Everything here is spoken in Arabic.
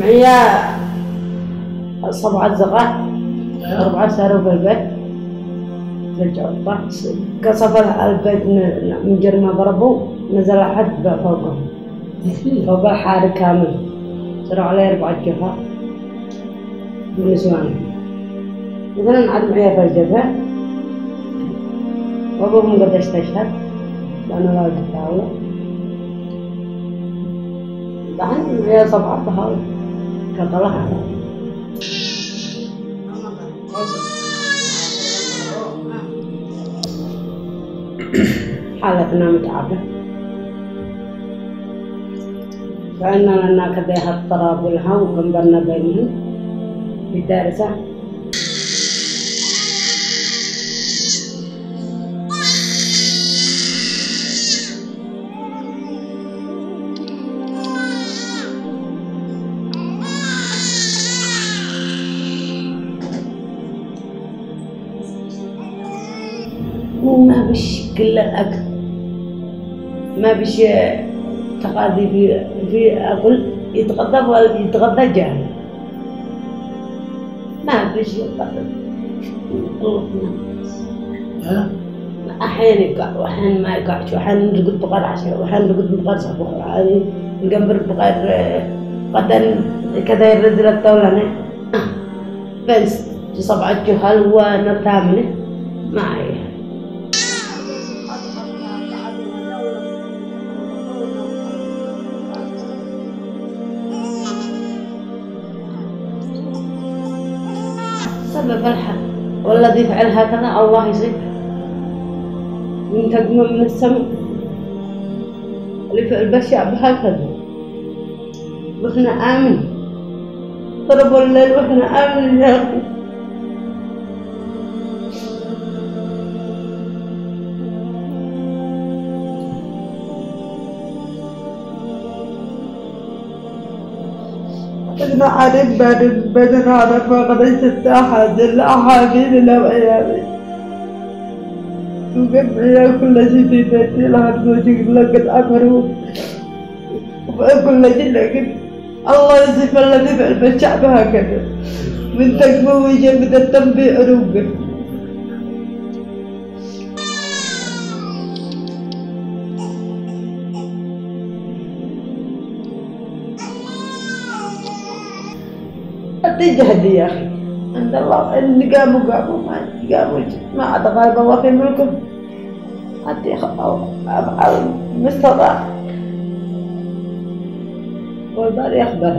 معي سبعة زغا أربعة صاروا في البيت رجعوا طاح قصف البيت من من جرمة ضربوا نزل أحد فوقه. فوق الحارة كامل. صاروا عليه أربعة جفا من نسوان مثلا عاد معي في الجبهة وأبوهم قد استشهد. لأنه والد الدولة دحين معي سبعة طهاوي كطلع حالتنا متعبة. فإننا كده التراب لها وكمبرنا بينهم. في الدارسة. ما بش كل الأكل ما بش تقاضي في في أكل يتغدى ولا يتغدى جاهل. ما بش ها؟ أحيانا يقع وأحيانا ما يقعش وأحيانا نرقد بغير عشاء وأحيانا نرقد بغير صبح يعني نقبر بغير غدا كذا يرد للدولة بس سبعة جهال ونثامنة معي سبب الحل والذي فعل هكذا الله يصيب من تقوم من السماء. اللي فعل بالشعب هكذا وإحنا آمن ضربوا الليل وإحنا آمن يا أخي إحنا عارف بعد بدنا نعرف قضية الساحة الأحاديث لو أيامي. وقبل كل شيء بيتي لها زوجي لقد أمروا وكل شيء لكن الله يصف الذي فعل بالشعب هكذا من تقوى ويجمد التنبيه عروقه تجهد يا أخي. عند الله. اللي قاموا قاموا ما قاموا. ما عاد غالب الله في ملكه حتى أفعل المستطاع والباري يخبر